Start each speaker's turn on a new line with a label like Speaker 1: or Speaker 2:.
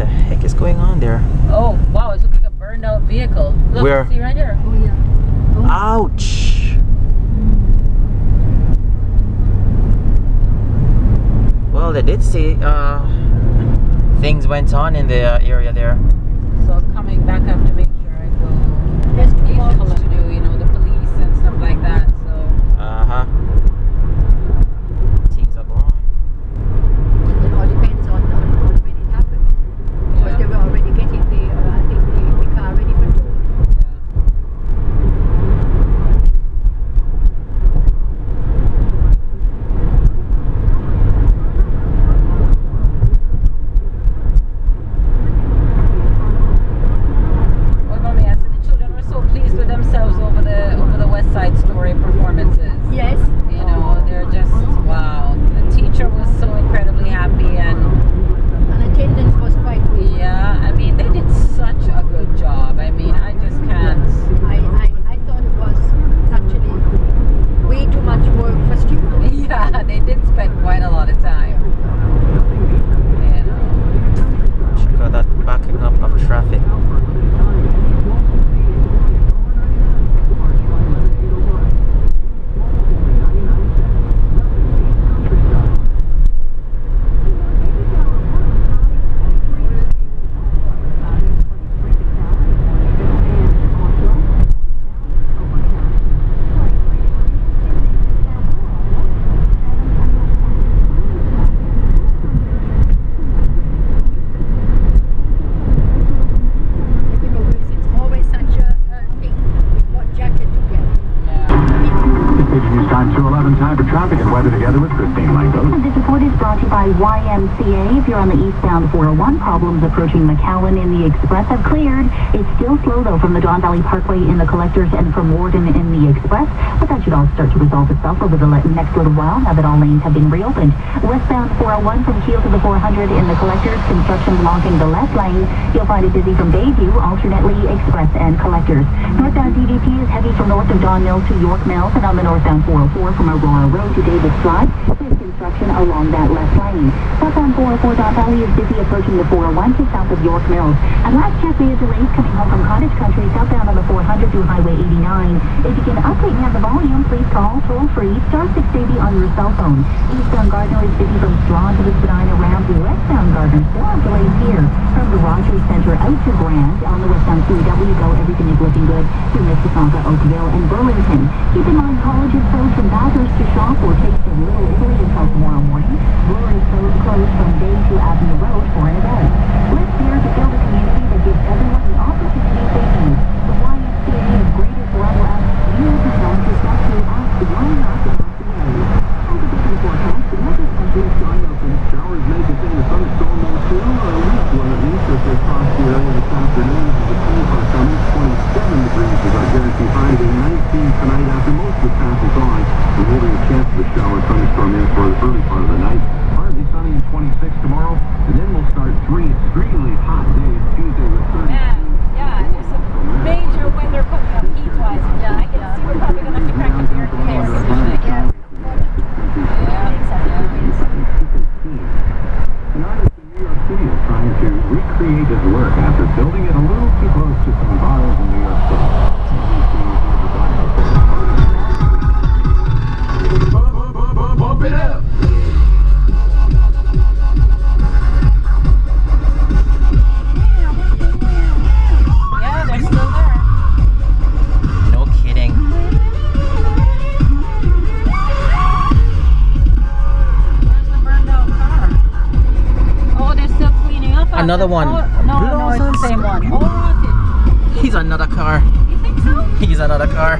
Speaker 1: the heck is going on there?
Speaker 2: Oh, wow, it looks like a burned out vehicle. Look,
Speaker 1: Where?
Speaker 2: see right here.
Speaker 3: Oh yeah.
Speaker 1: Ouch! Well, they did say uh, things went on in the uh, area there.
Speaker 2: So coming back up to make sure I go
Speaker 3: There's two
Speaker 2: vehicle
Speaker 3: more.
Speaker 2: to do, you know, the police and stuff like that. So
Speaker 1: Uh huh. Things are going.
Speaker 3: It all depends on, on, on when it happened. Because they
Speaker 2: yeah.
Speaker 3: were already getting the, uh, I think the, the car ready for tow.
Speaker 2: What about me? I said the children were so pleased with themselves over the over the West Side Story performances.
Speaker 3: Yes.
Speaker 2: You know, they're just wow. The teacher was so incredibly happy and
Speaker 3: And attendance was quite good.
Speaker 2: yeah, I mean they did such a good job. I mean I just can't
Speaker 3: I, I, I thought it was actually way too much work for students.
Speaker 2: Yeah, they did spend quite a lot of time. You know.
Speaker 1: Check out that backing up of traffic.
Speaker 3: You know, because it's always such a, a thing with what jacket to get.
Speaker 4: Paging News Time 211, time for traffic and weather together with Christine Langos.
Speaker 5: This report is brought to you by YMCA. If you're on the eastbound 401, problems approaching McCowan in the Express have cleared. It's still slow though from the Don Valley Parkway in the collectors and from Warden in the Express, but that should all start to resolve itself over the next little while now that all lanes have been reopened. Westbound 401 from Keele to the 400 in the collectors, construction blocking the left lane. You'll find it busy from Bayview, alternately Express and collectors. Northbound DVP is heavy from north of Don Mill to York Mills and on the northbound 404 from Aurora Uh, road to Davis Drive. There's construction along that left lane. Southbound 404 Don Valley is busy approaching the 401 just south of York Mills. And last check, we had delays coming home from Cottage Country southbound on the 400 through Highway 89. If you can update me on the volume, please call toll free star 680 on your cell phone. Eastbound Gardiner is busy from Strachan to the Spadina ramp. Westbound Gardiner still have delays here from the Rogers Center out to Grand. On the westbound QEW go, everything is looking good through Mississauga, Oakville, and Burlington. Keep in mind, college is closed from Bathurst to Shaw for Taste of Little Italy until tomorrow morning. Closed, closed from Bay to Avenue Road for an event. Live here to build a community that gives everyone the opportunity they need. The YMCA is greatest level out. You can go to step to ask why not to ask the As a bit of forecast, the weather specialist John Wilson
Speaker 4: Showers may continue thunderstorm mode too. A weak one at least as they cross the area this afternoon. The cold front coming. 27 degrees is our guaranteed high today. 19 tonight after most of the path is on. We're holding a chance of a shower and early part of the night.
Speaker 1: Another one.
Speaker 2: Oh, no, no, it's the same one. Oh,
Speaker 1: He's another car.
Speaker 2: you think so?
Speaker 1: He's another car.